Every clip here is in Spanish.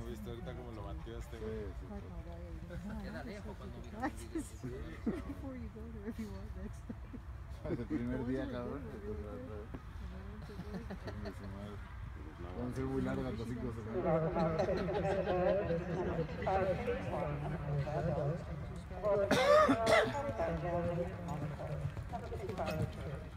¿No viste ahorita cómo lo batió este güey? Sí, sí. Queda lejos cuando mira. El primer día, cabrón. Van a ser muy largas las cinco semanas.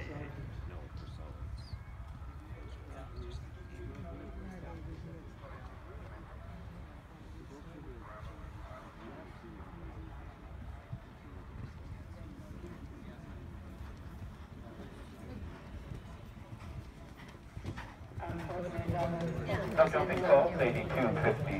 Dr. Pickle, Lady 250.